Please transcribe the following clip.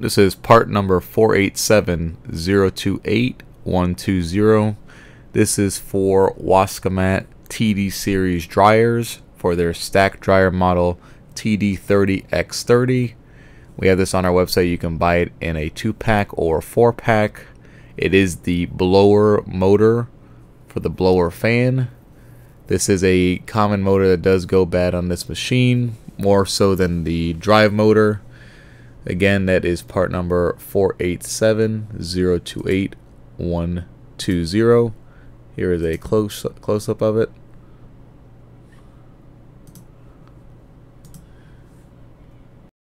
This is part number 487028 This is for Wascomat TD series dryers for their stack dryer model TD30X30. We have this on our website. You can buy it in a two pack or four pack. It is the blower motor for the blower fan. This is a common motor that does go bad on this machine, more so than the drive motor. Again, that is part number 487028120. Here is a close close up of it.